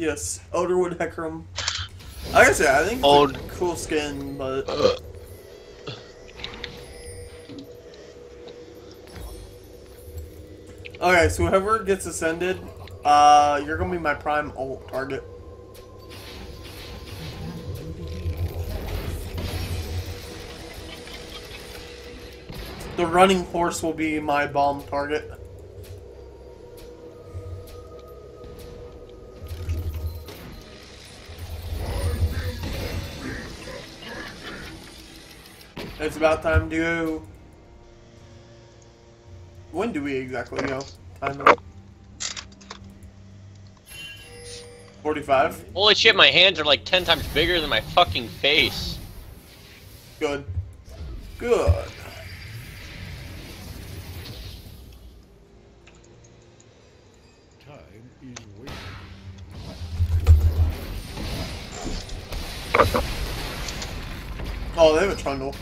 Yes, Elderwood Hecarim. Like I said, I think it's Old- a cool skin, but okay. So whoever gets ascended, uh, you're gonna be my prime ult target. The running horse will be my bomb target. It's about time to go. When do we exactly go? Time of 45? Holy shit, my hands are like 10 times bigger than my fucking face. Good. Good. Time is waiting. Oh, they have a Trundle.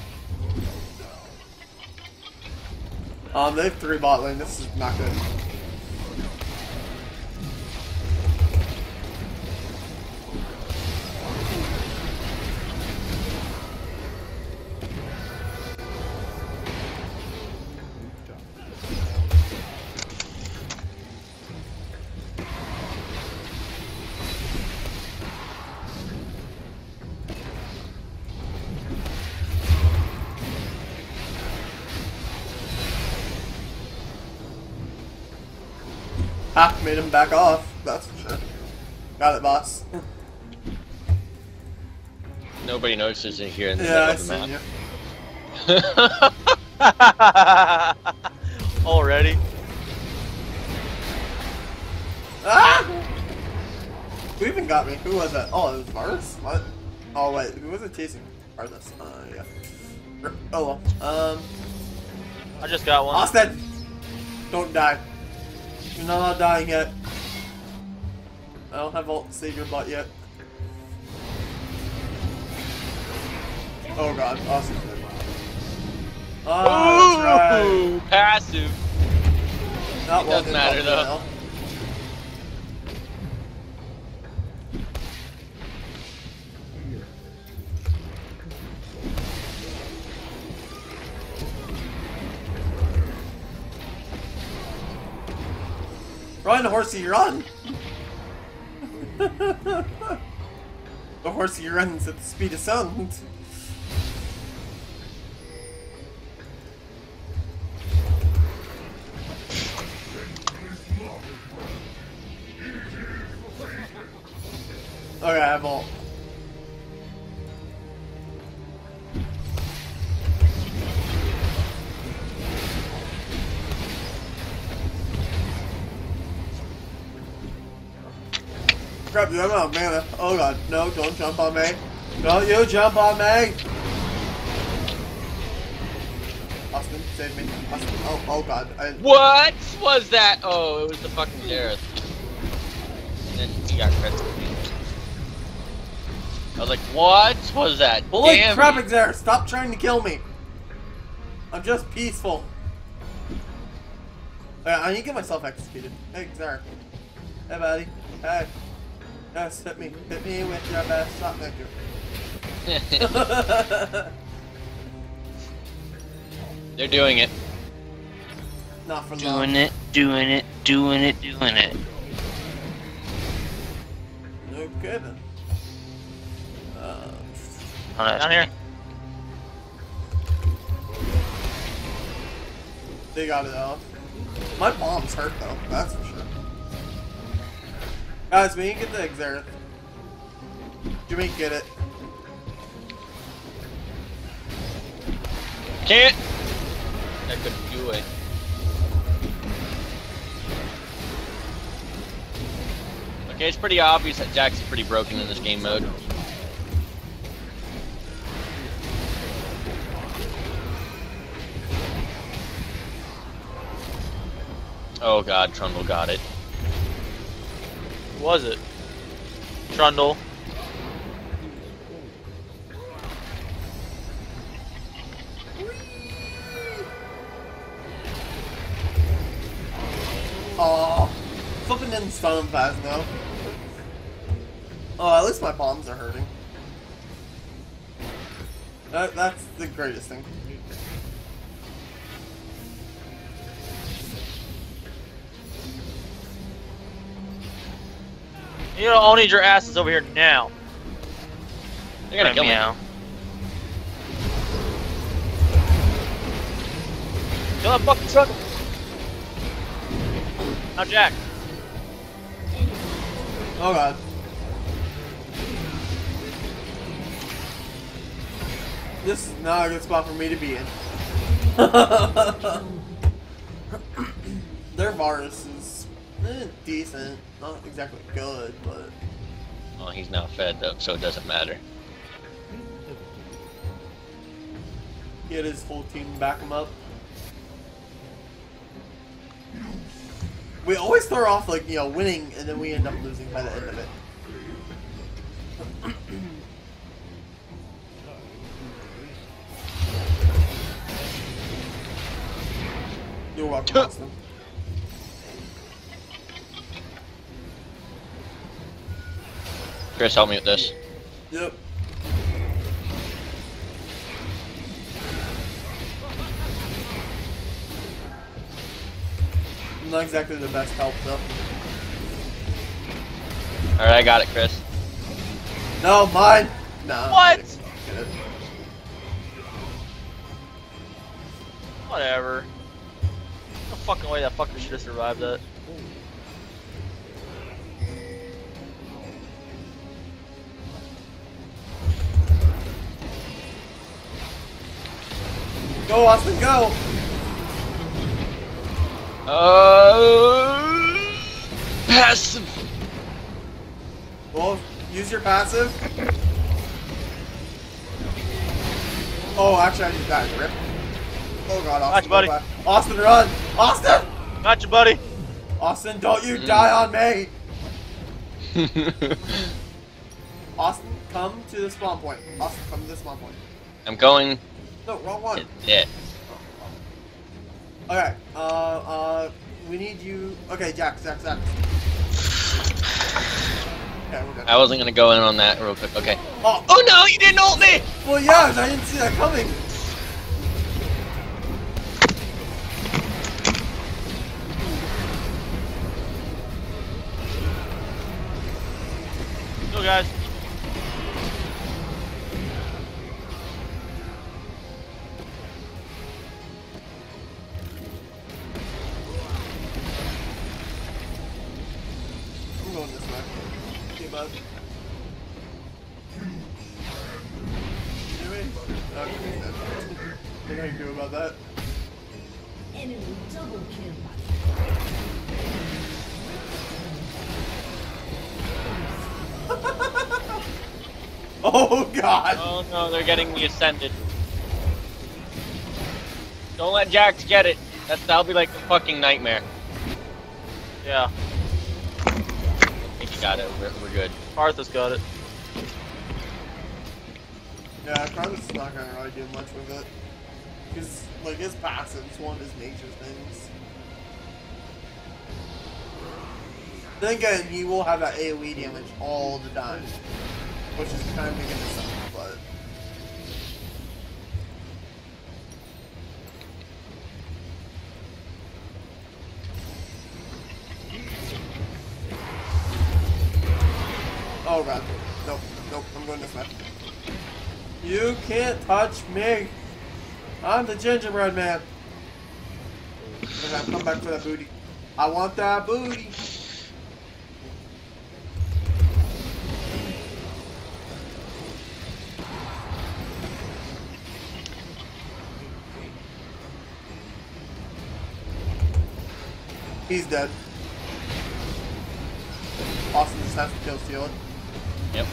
Um, they have three bot lane. This is not good. Ha, made him back off. That's for sure. Got it, boss. Nobody notices it here in the yeah, I middle of seen the you. map. Already? Ah! Who even got me? Who was that? Oh, it was Varus? What? Oh, wait. Who was it chasing? Varus. Uh, yeah. Er, Oh, well. Um, I just got one. Austin! Don't die. You're not dying yet. I don't have ult to save your butt yet. Oh god, Austin's dead. Oh, that's right. Ooh, passive. Not It doesn't matter, though. now. Run, horsey, run! the horsey runs at the speed of sound. Crap, dude, I'm out of mana. Oh god, no, don't jump on me. Don't you jump on me! Austin, save me. Austin, oh, oh god. I, What was that? Oh, it was the fucking Xerath. And then he got credit. I was like, what was that? Holy Damn crap. Xer, stop trying to kill me! I'm just peaceful. Okay, I need to get myself executed. Hey, Xer. Hey, buddy. Hey. Yes, hit me. Hit me with your best shot, thank you. They're doing it. Not for Doing long. it, doing it, doing it, doing it. No kidding. Uh, Oh, Down here. they got it off. My bomb's hurt though, that's for sure. Guys, we need to get the Xerath. Jimmy, get it. Can't. I couldn't do it. Okay, it's pretty obvious that Jax is pretty broken in this game mode. Oh god, Trundle got it. Was it? Trundle. Oh, flipping didn't stun him fast enough. Oh, at least my palms are hurting. That, that's the greatest thing. You know, I'll need your asses over here now. They're gonna kill me. meow. Kill that fucking truck. Now, Jack. Oh god. This is not a good spot for me to be in. Their Varus is eh, decent. Not exactly good, but Well, he's now fed up, so it doesn't matter. Get his whole team back him up. We always start off like, you know, winning and then we end up losing by the end of it. You're welcome, Chris, help me with this. Yep. Not exactly the best help though. Alright, I got it, Chris. No, mine. No. What? Whatever. No fucking way that fucker should have survived that. Go, Austin, go. Uh, passive. Well, use your passive. Oh, actually, I need that grip. Oh god, Austin, Gotcha, buddy. go back. Austin, run! Austin! Gotcha, buddy. Austin, don't you Mm. die on me! Austin, come to the spawn point. Austin, come to the spawn point. I'm going. No, wrong one. Yeah. Okay, uh, uh, we need you. Okay, Jack, Jack, Jack. Okay, we're good. I wasn't gonna go in on that real quick. Okay. Oh, Oh no, you didn't ult me! well, yeah, I didn't see that coming. Go, guys. I'm going this way. Okay, bud. You hear me? Okay, What are you do about that? Enemy double kill. Oh god! Oh no, they're getting me ascended. Don't let Jax get it. That's that'll be like a fucking nightmare. Yeah. Got it. We're, we're good. Martha's got it. Yeah, Karthus not gonna really do much with it. Because, like, his passive's one of his major things. Then again, he will have that AoE damage all the time. Which is kind of making it touch me. I'm the gingerbread man. Gonna come back for that booty. I want that booty. He's dead. Austin just has to kill steal it. Yep.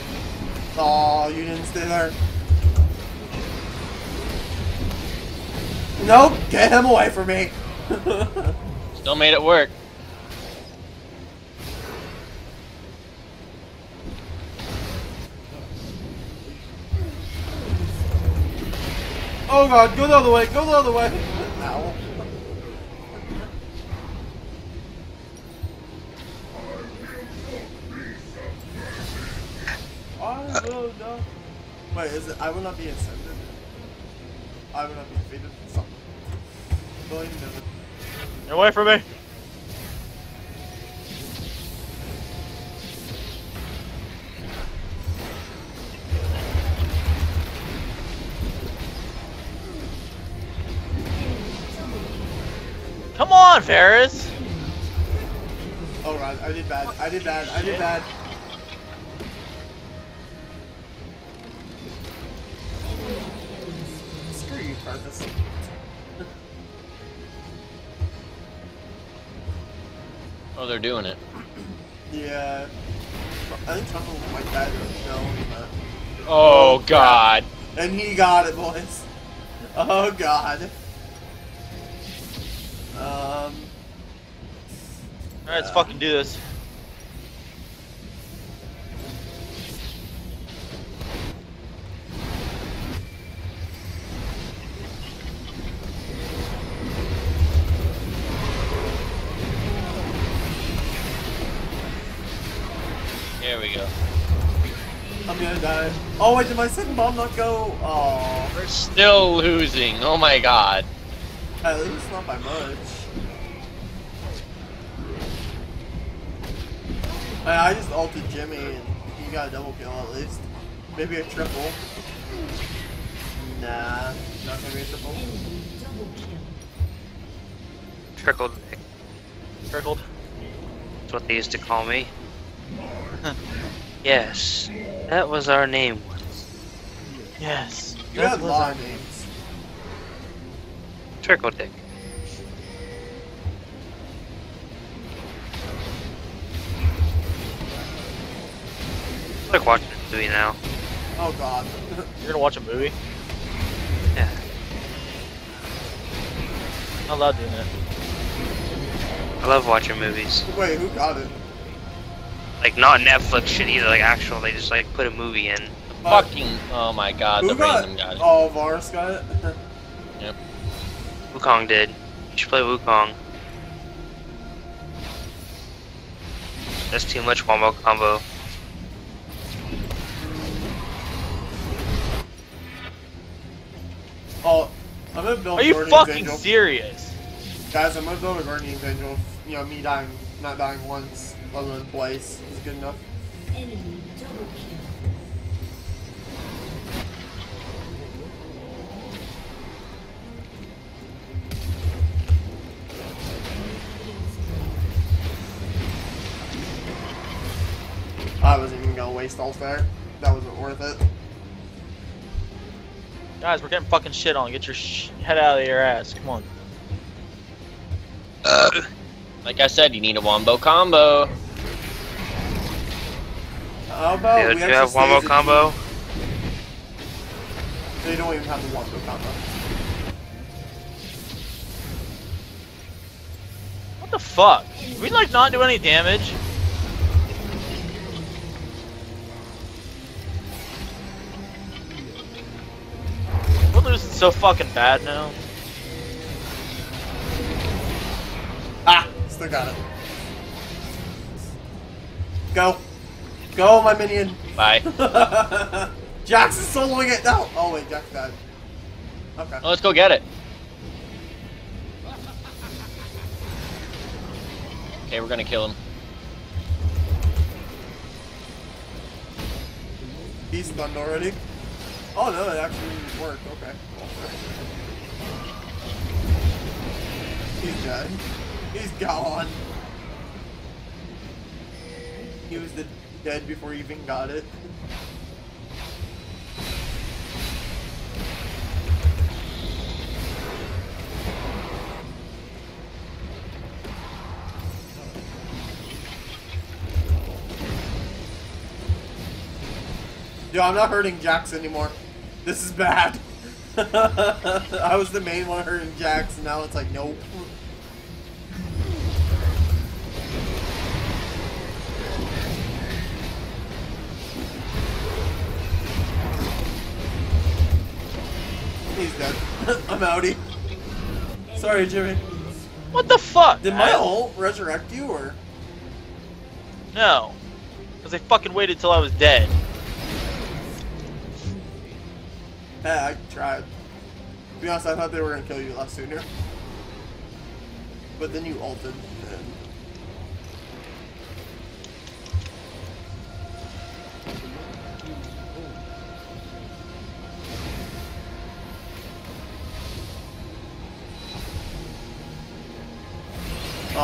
Oh, you didn't stay there. Nope, get him away from me. Still made it work. oh god, go the other way, go the other way. Ow. I will not. Wait, is it? I will not be ascended. I will not be defeated. Something. Going to Get away from me. Come on, Ferris. Oh god, I did bad. I did bad. I did bad. Screw you, Karthus. Oh, they're doing it. Yeah. I think Trump might die to no, he's. Oh God. And he got it, boys. Oh god. Um. Alright, let's fucking do this. I'm gonna die. Oh wait, did my second bomb not go? Oh, We're still losing. Oh my God. at least not by much. I, I just ulted Jimmy and he got a double kill at least. Maybe a triple. Nah, not gonna be a triple. Double kill. Trickled. Trickled. That's what they used to call me. yes, that was our name once. Yes. You had a lot of names. Trickle Dick. I like watching this movie now. Oh god. You're gonna watch a movie? Yeah. Not allowed doing that. I love watching movies. wait, who got it? Like not Netflix shit either, like actual. They just like put a movie in. Uh, Fucking. Oh my God. Who The got? random guy. Oh, Varus got it. Yep. Wukong did. You should play Wukong. That's too much wombo combo. oh, I'm gonna build. Are you Guardian's fucking Angel. serious? Guys, I'm gonna build a Guardian's Angel. You know, me dying, not dying once, let alone twice, is good enough. Enemy double kill. I wasn't even gonna waste all there. That wasn't worth it. Guys, we're getting fucking shit on. Get your sh- head out of your ass. Come on. Uh, like I said, you need a wombo combo. How about Yeah, we do you have wombo combo? They don't even have the wombo combo. What the fuck? Did we like not do any damage? We're losing so fucking bad now. Ah, still got it. Go, go, my minion. Bye. Jax is soloing it now. Oh wait, Jax died. Okay. Oh, let's go get it. Okay, we're gonna kill him. He's stunned already. Oh no, it actually worked. Okay. He's dead. He's gone. He was the dead before he even got it. Yo, I'm not hurting Jax anymore. This is bad. I was the main one hurting Jax, and now it's like, nope. He's dead. I'm outie. Sorry, Jimmy. What the fuck? Did my ult resurrect you, or...? No. Because I fucking waited till I was dead. I tried. To be honest, I thought they were going to kill you a lot sooner. But then you ulted, and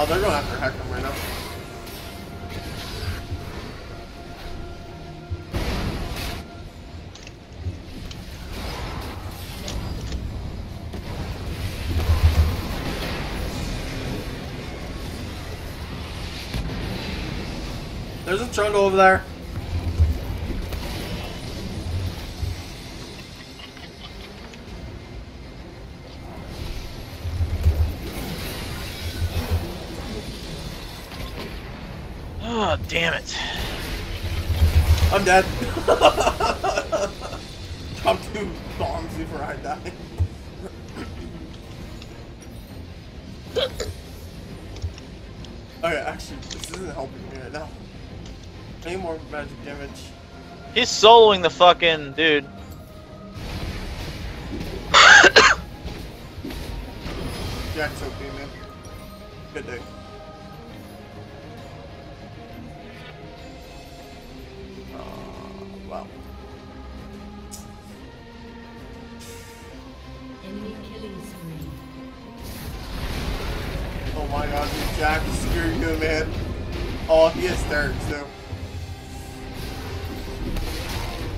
Oh, they're going after Hecarim right now. There's a Trundle over there. Oh, damn it. I'm dead. Drop two bombs before I die. okay, actually, this isn't helping me right now. Any more magic damage? He's soloing the fucking dude. Jack's okay, man. Good day. My god, dude, Jack, screw you, man. Oh, he has third, too.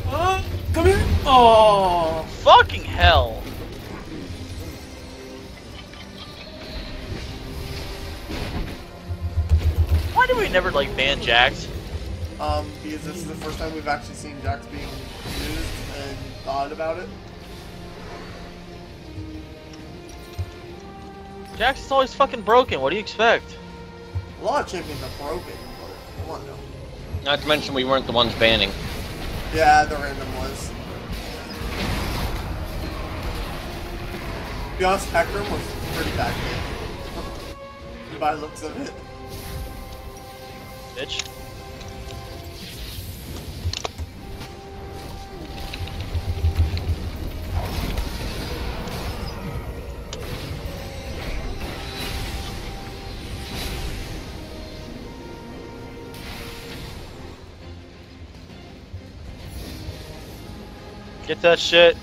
Uh, come here. Oh. Fucking hell. Why do we never like ban Jax? Um, because this is the first time we've actually seen Jax being used and thought about it. Jax is always fucking broken. What do you expect? A lot of champions are broken, but come on. Not to mention we weren't the ones banning. Yeah, the random was. To be honest, Hecarim was pretty bad game. By the looks of it. Bitch. Get that shit.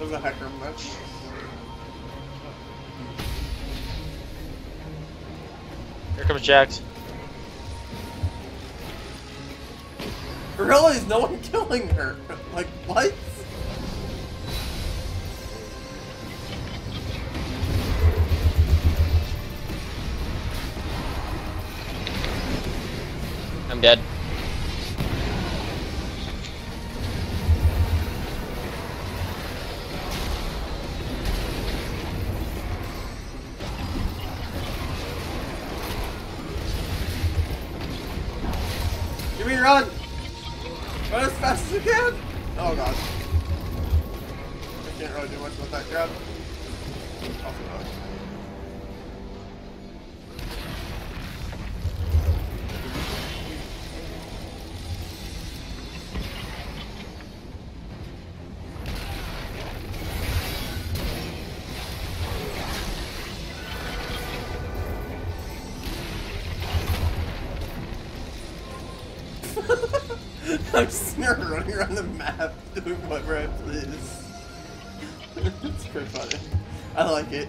Hecarim match. Here comes Jax. Really? Is no one killing her? Like, what? Run! Run as fast as you can! Oh god. I can't really do much with that grab. Whatever please. it's pretty funny. I like it.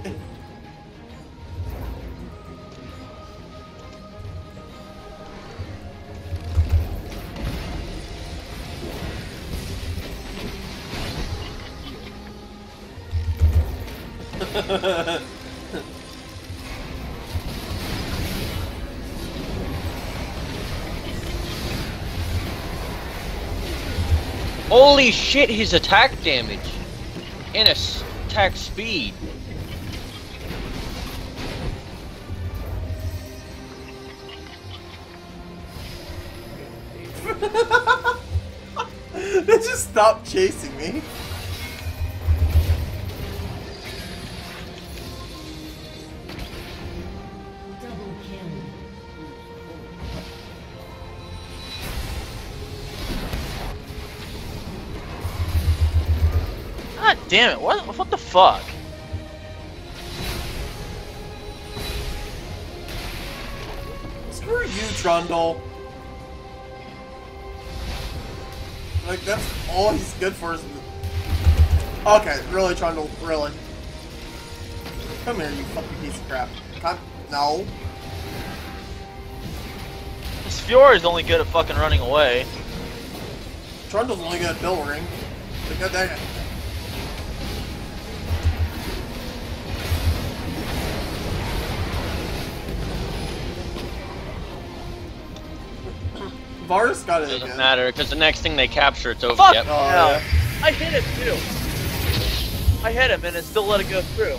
Holy shit, his attack damage. And attack speed. they just stopped chasing me. Damn it! What? What the fuck? Screw you, Trundle. Like, that's all he's good for is... Okay, really, Trundle, really. Come here, you fucking piece of crap. No. This Fiora is only good at fucking running away. Trundle's only good at Bill Ring. But god Varus got it Doesn't again. matter because the next thing they capture, it's over. Fuck! Yep. Oh, yeah. I hit him too. I hit him and it still let it go through.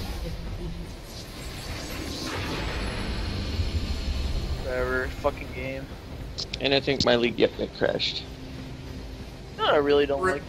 Whatever, fucking game. And I think my league yep got crashed. No, I really don't Rip. like